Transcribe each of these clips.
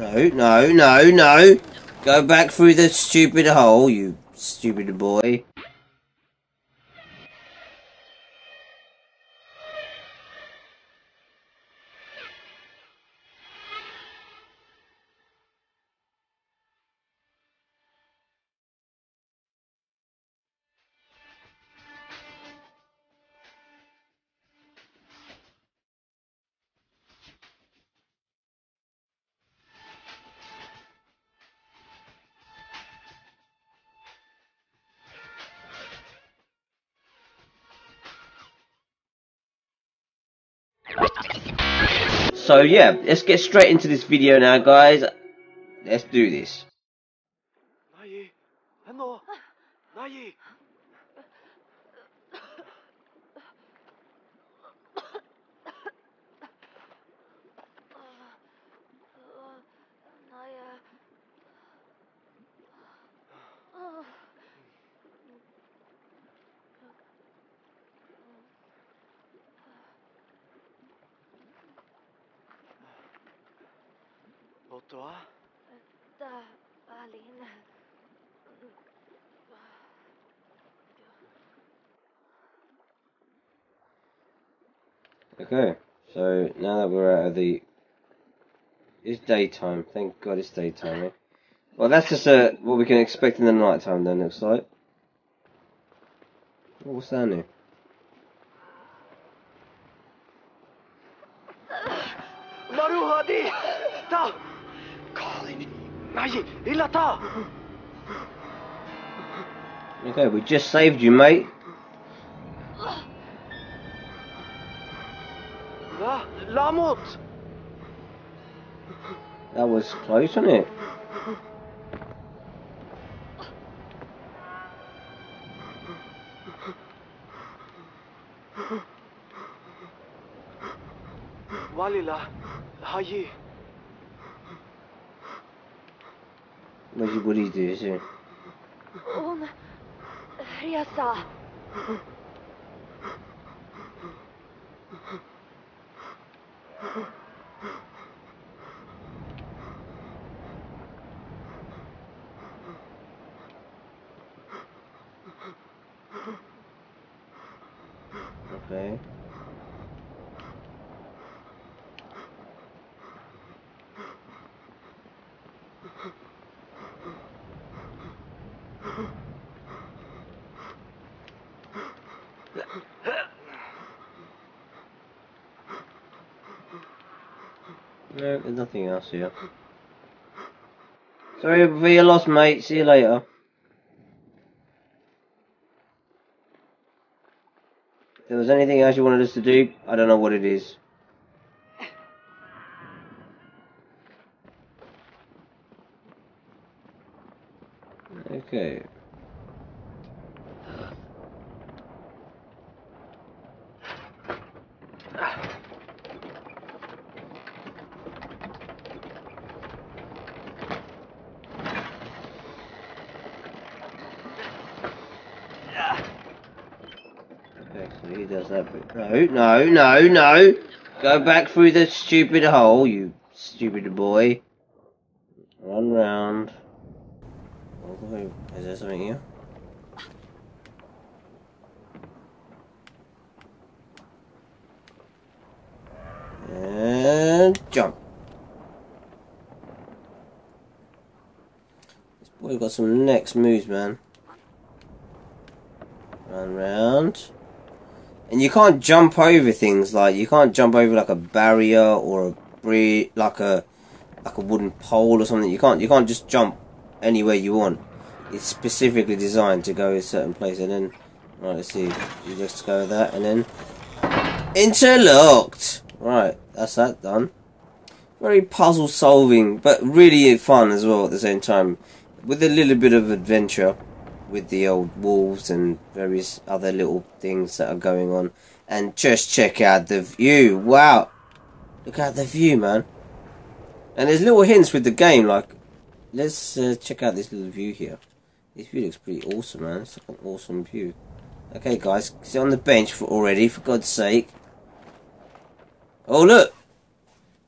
No, no, no, no. Go back through the stupid hole, you stupid boy. So yeah, let's get straight into this video now, guys. Let's do this. Da, Okay, so now that we're out of the... It's daytime, thank god it's daytime, eh? Well, that's just uh, what we can expect in the nighttime then, looks like. What's that now? Ilata! Okay, we just saved you, mate. La Lamot! That was close, wasn't it? Walila, how? Did, what did he No, there's nothing else here. Sorry for your loss, mate. See you later. If there was anything else you wanted us to do, I don't know what it is. Okay. Okay, so he does that bit. No, no, no! Go back through the stupid hole, you stupid boy. Run round. Is there something here? And jump. This boy got some next moves, man. Run round. And you can't jump over things like you can't jump over like a barrier or a bridge, like a like a wooden pole or something. You can't you can't just jump anywhere you want. It's specifically designed to go a certain place. And then, right, let's see. You just go with that, and then interlocked. Right, that's that done. Very puzzle solving, but really fun as well at the same time, with a little bit of adventure with the old walls and various other little things that are going on. And just check out the view. Wow. Look at the view, man. And there's little hints with the game, like, let's uh, check out this little view here. This view looks pretty awesome, man. It's like an awesome view. Okay, guys, sit on the bench for already, for God's sake. Oh, look!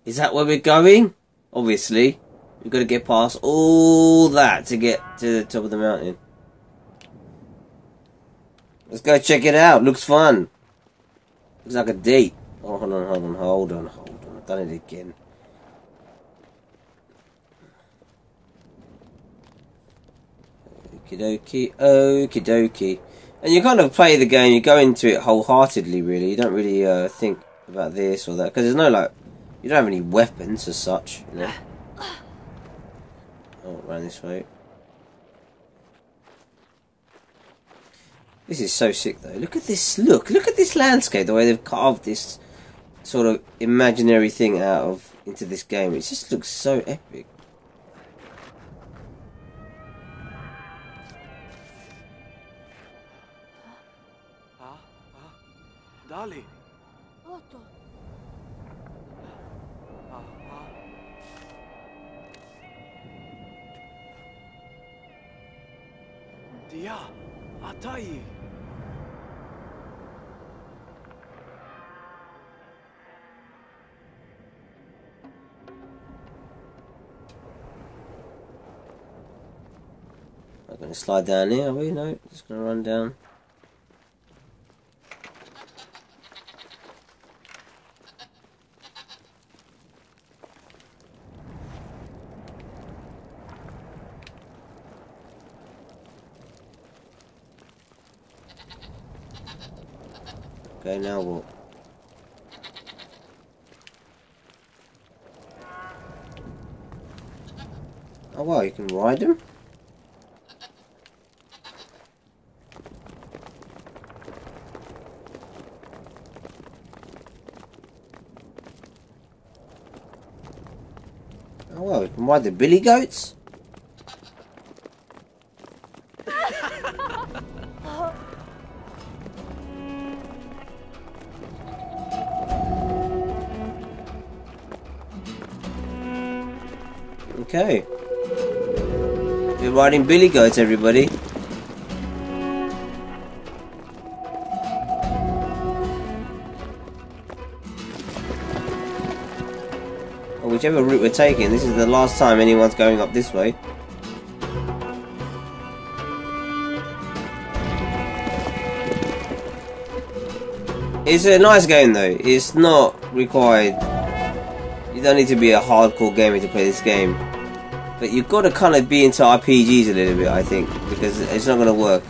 Is that where we're going? Obviously. We've got to get past all that to get to the top of the mountain. Let's go check it out. Looks fun. Looks like a date. Oh, hold on, hold on, hold on, hold on. I've done it again. Okie dokie, okie dokie. And you kind of play the game, you go into it wholeheartedly, really. You don't really uh, think about this or that. Because there's no, like, you don't have any weapons as such, you know. Oh, around this way. This is so sick, though. Look at this. Look, look at this landscape. The way they've carved this sort of imaginary thing out of into this game. It just looks so epic. Ah, ah. Dali. Otto. Ah, ah. Dia. Atai. To slide down here, are we? No, just to run down. Okay, now what? Oh wow, you can ride them? Well, you the billy goats? Okay. We're riding billy goats, everybody. Taking, this is the last time anyone's going up this way. It's a nice game though. It's not required. You don't need to be a hardcore gamer to play this game. But you've got to kind of be into RPGs a little bit, I think, because it's not going to work.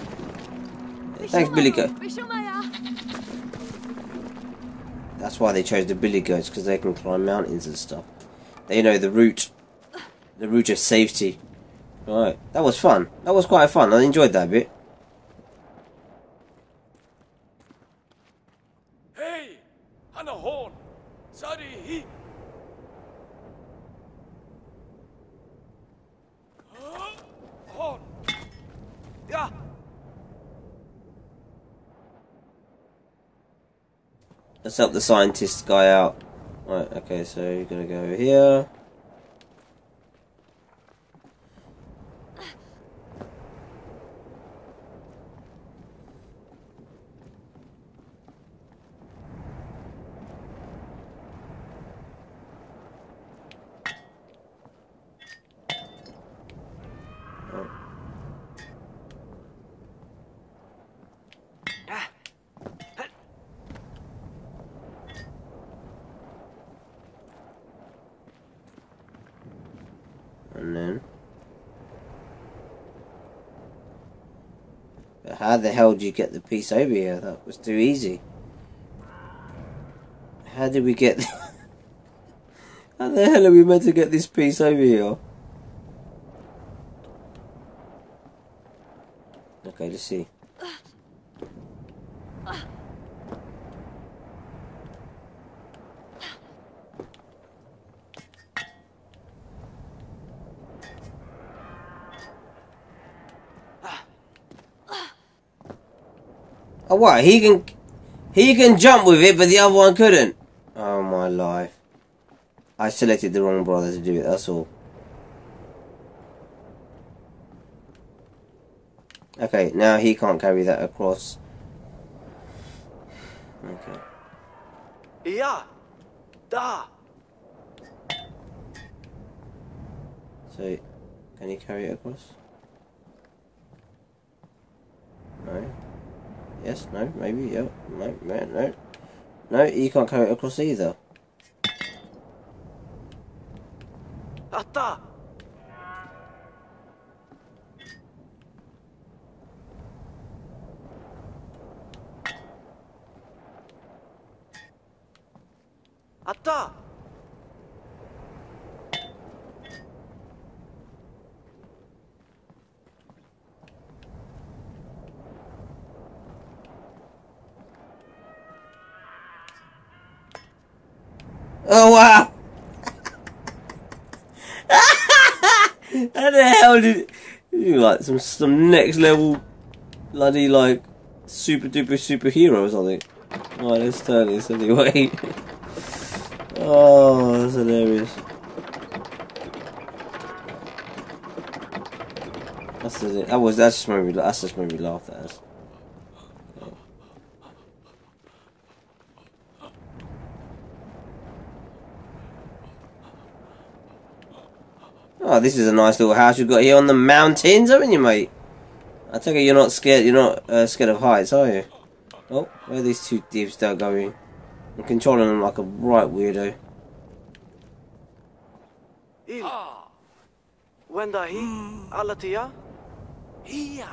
Thanks, Billy Goat. That's why they chose the Billy Goats, because they can climb mountains and stuff. They know the route. The route of safety. Alright, that was fun. That was quite fun. I enjoyed that bit. Hey! Hana horn. Sari hi. Huh? Horn. Yeah. Let's help the scientist guy out. Right, okay, so you're gonna go here. And then. But how the hell did you get the piece over here? That was too easy. How did we get. how the hell are we meant to get this piece over here? Okay, let's see. Oh what? He can, he can jump with it, but the other one couldn't. Oh my life! I selected the wrong brother to do it. That's all. Okay, now he can't carry that across. Okay. Yeah. Da. So, can you carry it across? No. Yes, no, maybe, yeah, no, no, no. No, you can't carry it across either. あっ Oh wow! How the hell did you like some some next level bloody like super duper superhero or something? Oh, let's turn this anyway. oh, that's hilarious. That's it. That was that's just made me that's just made me laugh. That is. Oh, this is a nice little house you've got here on the mountains, haven't you, mate? I take it you're not scared. You're not uh, scared of heights, are you? Oh, where are these two divs that going? I'm controlling them like a right weirdo. Il. Wendahi, Alatia. Here.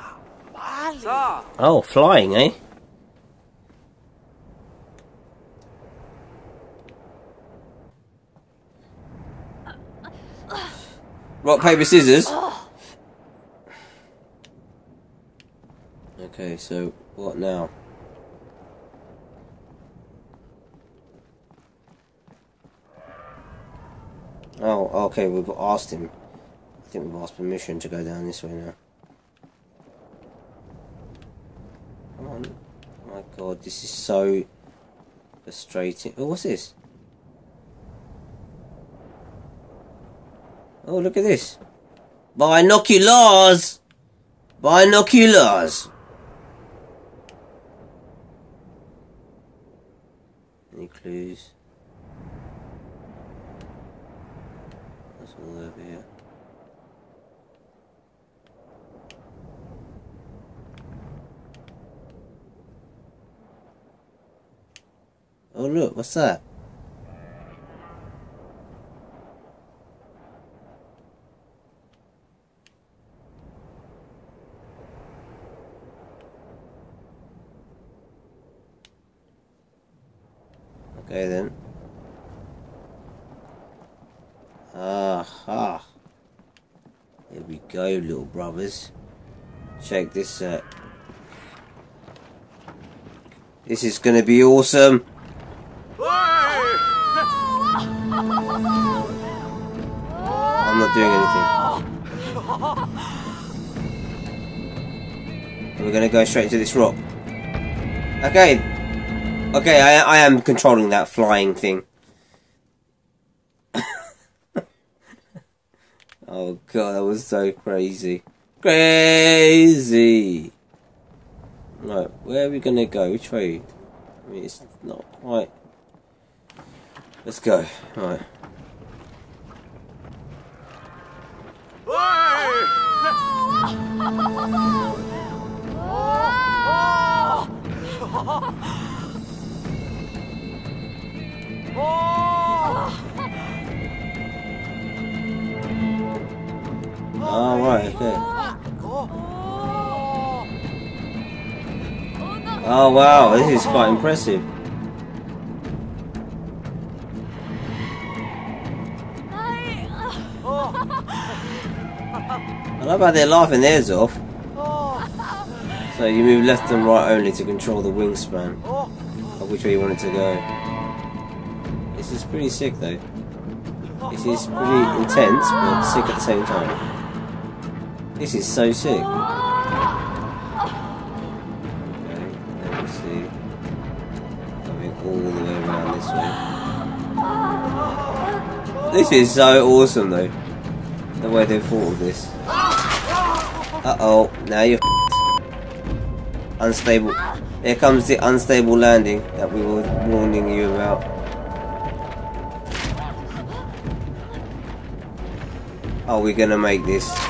Oh, flying, eh? Rock, paper, scissors. Oh. Okay, so what now? Oh, okay, we've asked him. I think we've asked permission to go down this way now. Come on. Oh my god, this is so frustrating. Oh, what's this? Oh, look at this. Binoculars! Binoculars! Any clues? That's all over here. Oh look, what's that? Okay then. Aha. Here we go, little brothers. Check this out. This is gonna be awesome. I'm not doing anything. We're gonna go straight into this rock. Okay. Okay, I, I am controlling that flying thing. oh god, that was so crazy. Crazy! Right, where are we gonna go? Which way? I mean, it's not quite. Let's go. Right. Oh, right, okay. Oh, wow, this is quite impressive. I love how they're laughing theirs off. So you move left and right only to control the wingspan of which way you want it to go. This is pretty sick though. This is pretty intense but sick at the same time. This is so sick. Okay, let me see. Coming all the way around this way. This is so awesome though. The way they thought of this. Uh oh, now you're unstable. There comes the unstable landing that we were warning you about. Oh, we're gonna make this.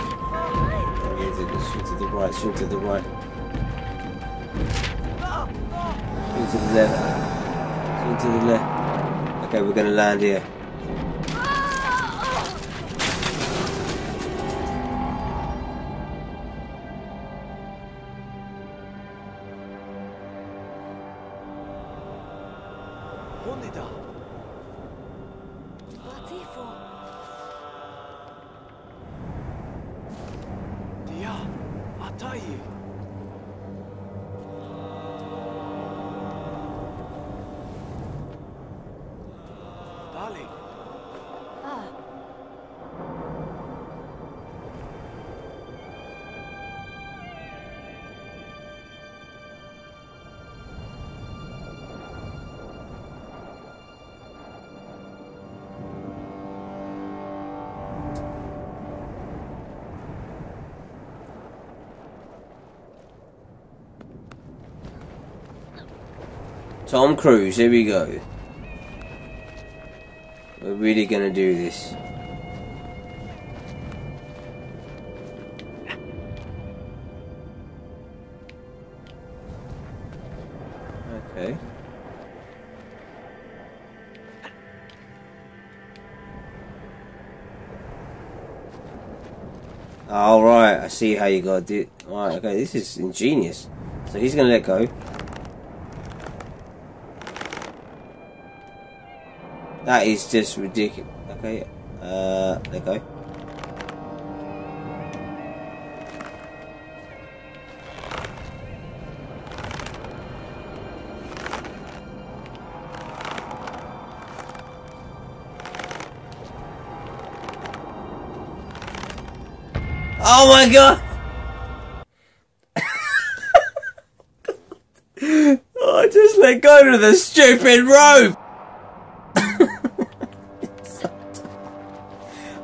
Swing to the right, swing to the left. Swing to the left. Okay, we're gonna land here. Tom Cruise, here we go. We're really gonna do this. Okay. Alright, I see how you gotta do it. Alright, okay, this is ingenious. So he's gonna let go. That is just ridiculous. Okay, uh, let go. Oh my god! oh, I just let go of the stupid rope!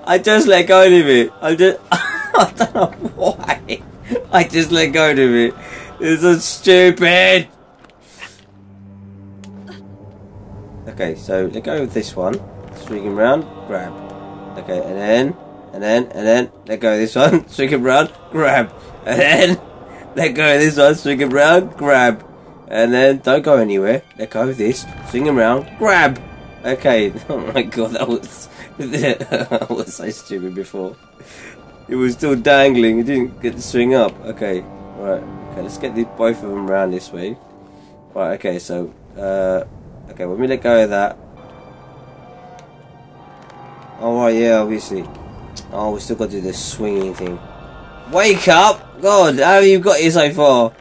I just let go of it. I just I don't know why. I just let go of it. This is stupid. Okay, so let go of this one. Swing him round, grab. Okay, and then and then and then let go of this one, swing him round, grab. And then let go of this one, swing him round, grab. And then don't go anywhere. Let go of this, swing him round, grab. Okay, oh my god, that was I was so stupid before. It was still dangling. It didn't get to swing up. Okay, right. Okay, let's get the, both of them around this way. Right. Okay. So, uh, okay. When we let go of that. Oh right, yeah. Obviously. Oh, we still got to do the swinging thing. Wake up! God, how have you got here so far?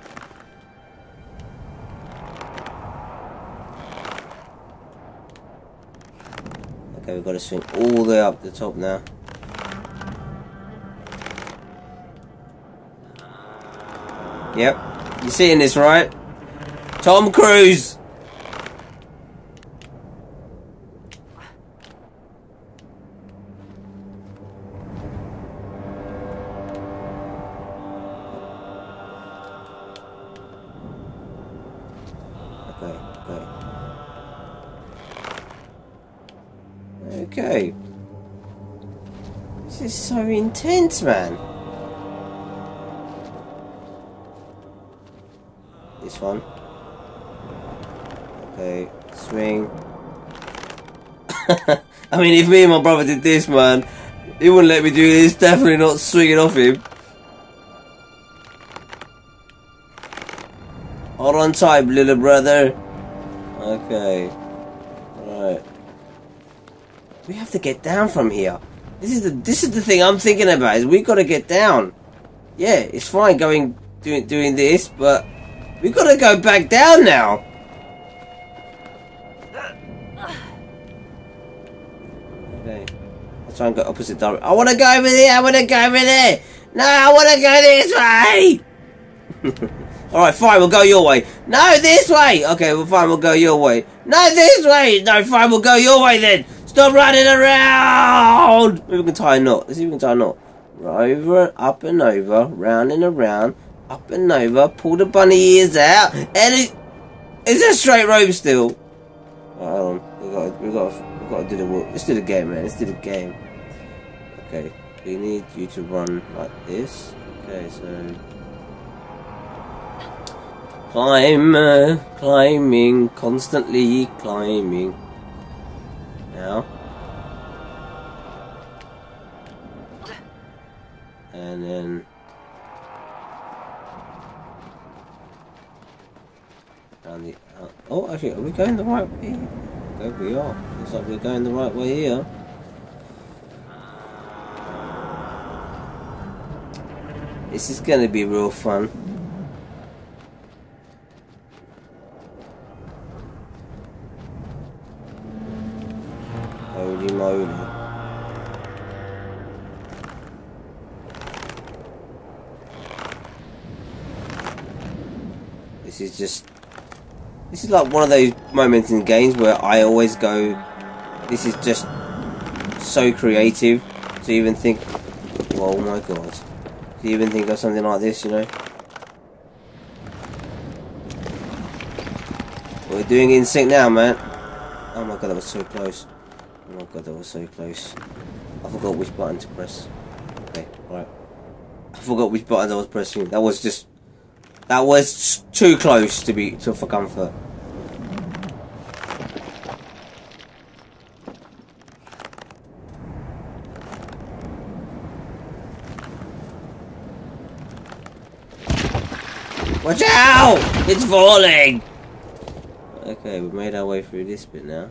Okay, we've got to swing all the way up the top now. Yep. you're seeing this, right? Tom Cruise! Man. This one. Okay, swing. I mean, if me and my brother did this, man, he wouldn't let me do this. Definitely not swinging off him. Hold on tight, little brother. Okay. Alright. We have to get down from here. This is the this is the thing I'm thinking about is we've gotta get down. Yeah, it's fine going doing doing this, but we've gotta go back down now. Okay. Let's try and go opposite direction. I wanna go over there, I wanna go over there! No, I wanna go this way! Alright, fine, we'll go your way. No, this way! Okay, well fine, we'll go your way. No, this way! No, fine, we'll go your way then! Stop running around! Maybe we can tie a knot. Let's see if we can tie a knot. Over, up and over, round and around, up and over, pull the bunny ears out, and it... Is a straight rope still? Hold on. We got, we got, we got to do the work. Let's do the game, man. Let's do the game. Okay. we need you to run like this. Okay, so climb, uh, climbing, constantly climbing. Now, and then down the. Uh, oh, actually, are we going the right way? Okay, we are. Looks like we're going the right way here. This is gonna be real fun. Just. This is like one of those moments in games where I always go. This is just so creative to even think. Oh my god. To even think of something like this, you know? We're doing it in sync now, man. Oh my god, that was so close. Oh my god, that was so close. I forgot which button to press. Okay, right. I forgot which buttons I was pressing. That was just that was too close to be to for comfort. Watch out! It's falling! Okay, we've made our way through this bit now.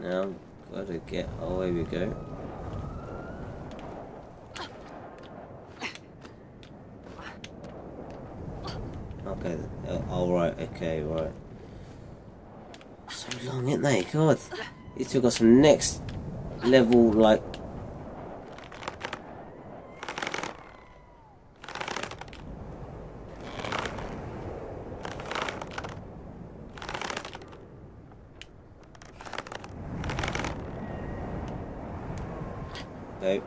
Now, gotta get. Here we go. Okay, uh, alright, okay, right. So long, isn't they? God. It took us some next level, like. Okay.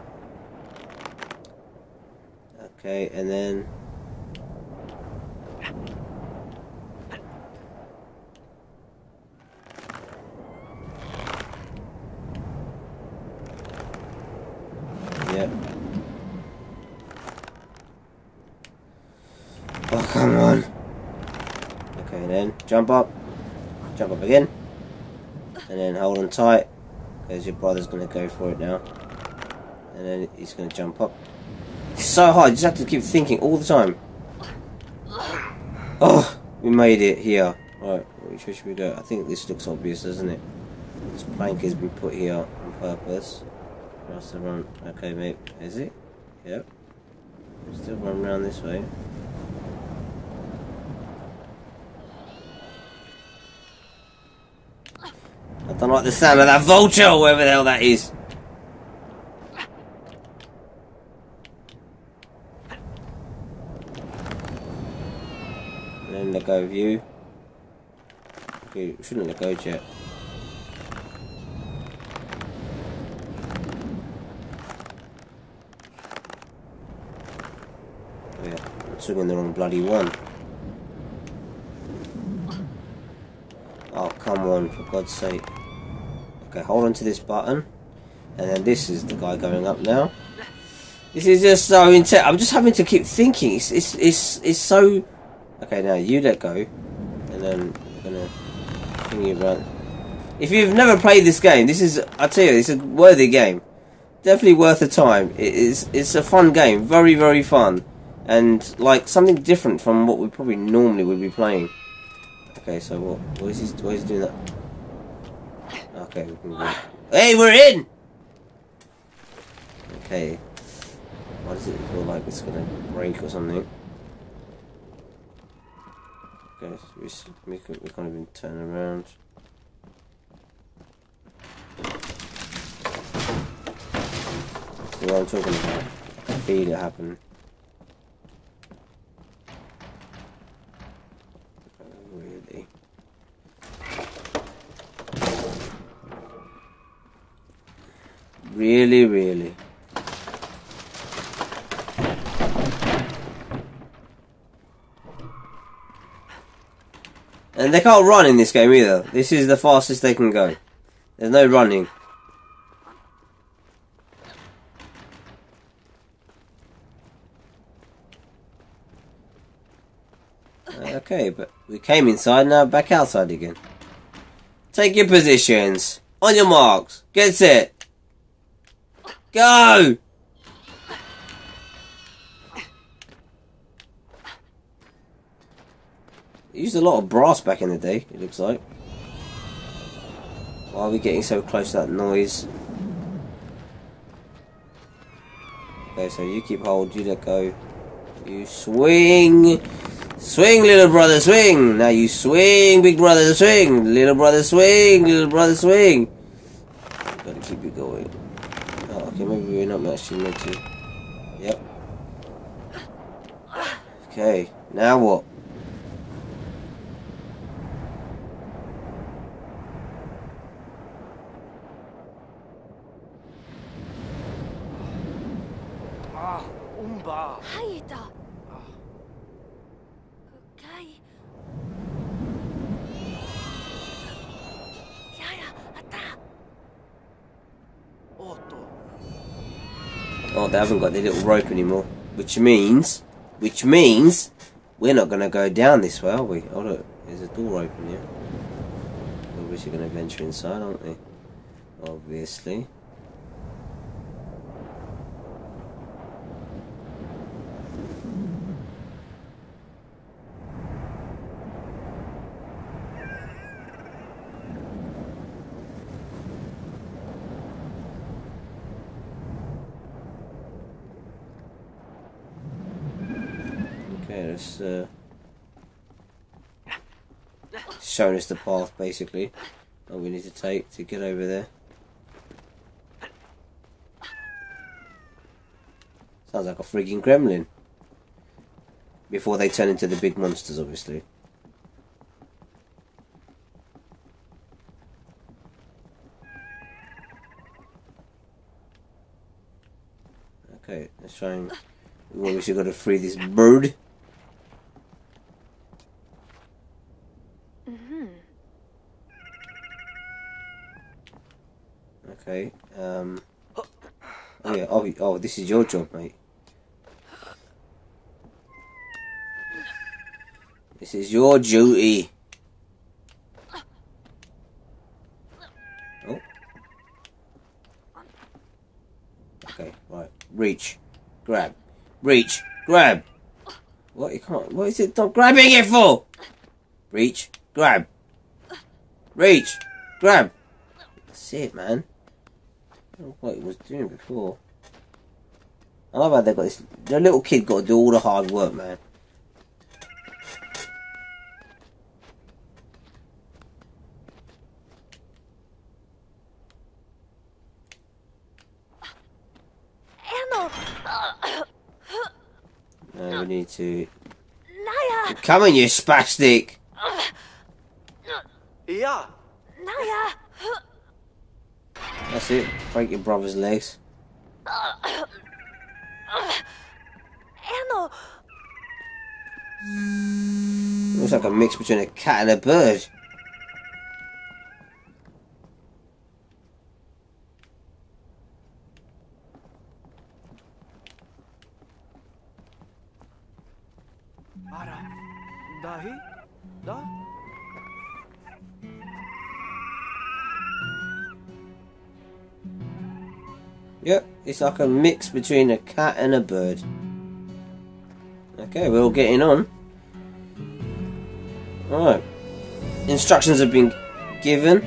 Okay, and then. Yep. Oh, come on. Okay, then jump up. Jump up again. And then hold on tight. Because your brother's going to go for it now. And then he's going to jump up. It's so hard. You just have to keep thinking all the time. Oh, we made it here. Right, which way should we go? I think this looks obvious, doesn't it? This plank has been put here on purpose. Us to run. Okay, mate. Is it? Yep. Still run around this way. Don't like the sound of that vulture, whoever the hell that is. And then let go of you. We shouldn't let go yet. Yeah, I'm swinging the wrong bloody one. Oh, come on, for God's sake. Okay, hold on to this button. And then this is the guy going up now. This is just so intense. I'm just having to keep thinking. It's, it's, it's, it's so... Okay, now you let go. And then I'm gonna swing you around. If you've never played this game, this is... I tell you, it's a worthy game. Definitely worth the time. It is, it's a fun game. Very, very fun. And, like, something different from what we probably normally would be playing. Okay, so what? What is he? Why is he doing that? Okay, we can go. Hey, we're in. Okay. Why does it feel like it's gonna break or something? Okay, we we can we can't even turn around. See what I'm talking about? I feel it happen. Really, really. And they can't run in this game either. This is the fastest they can go. There's no running. Okay, but we came inside, now back outside again. Take your positions. On your marks. Get set. Go! Used a lot of brass back in the day, it looks like. Why are we getting so close to that noise? Okay, so you keep hold, you let go. You swing! Swing, little brother, swing! Now you swing, big brother, swing! Little brother, swing! Little brother, swing! Gotta keep it going. Okay, maybe we're not actually meant to. Yep. Okay, now what? The little rope anymore. Which means, which means, we're not going to go down this way, are we? Oh look, there's a door open here. Obviously going to venture inside, aren't we? Obviously. That's uh, us the path basically that we need to take to get over there. Sounds like a frigging gremlin. Before they turn into the big monsters, obviously. Okay, let's try and. We obviously got to free this bird. Okay. Um. Oh yeah. Oh, oh, this is your job, mate. This is your duty. Oh. Okay. Right. Reach. Grab. Reach. Grab. What? You can't. What is it? Stop grabbing it for? Reach. Grab. Reach. Grab. That's it, man. I don't know what he was doing before. I love how they got this. The little kid got to do all the hard work, man. No, we need to. Naya! Come on, you spastic! Yeah. Naya! That's it. Break your brother's legs. えの Looks like a mix between a cat and a bird. Ara. Dahi? Da? Yep, it's like a mix between a cat and a bird. Okay, we're all getting on. Alright. Instructions have been given.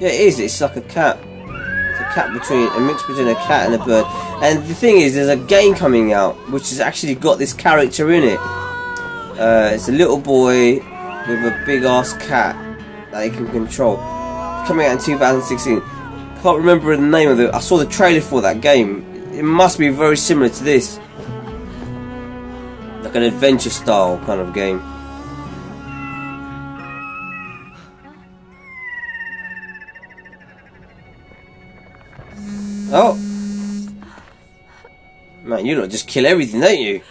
Yeah, it is. It's like a cat. It's a cat between a mix between a cat and a bird. And the thing is, there's a game coming out which has actually got this character in it. Uh, it's a little boy with a big ass cat that he can control. It's coming out in 2016. Can't remember the name of it. I saw the trailer for that game. It must be very similar to this, like an adventure style kind of game. Oh, man, you lot just kill everything, don't you?